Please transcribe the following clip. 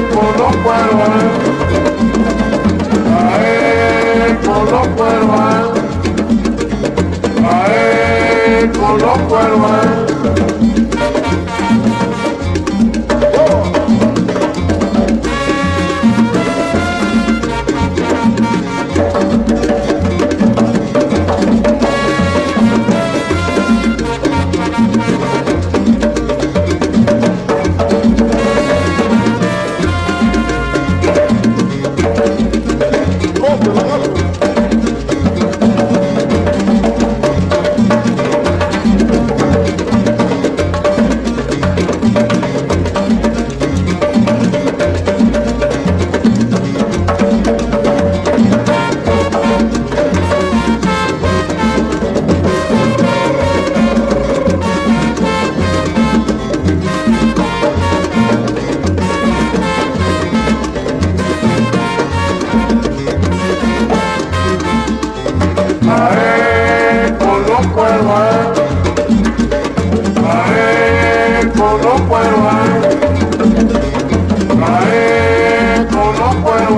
por los cuervos, ay, por los cuervos, ay, por los cuervos. no puedo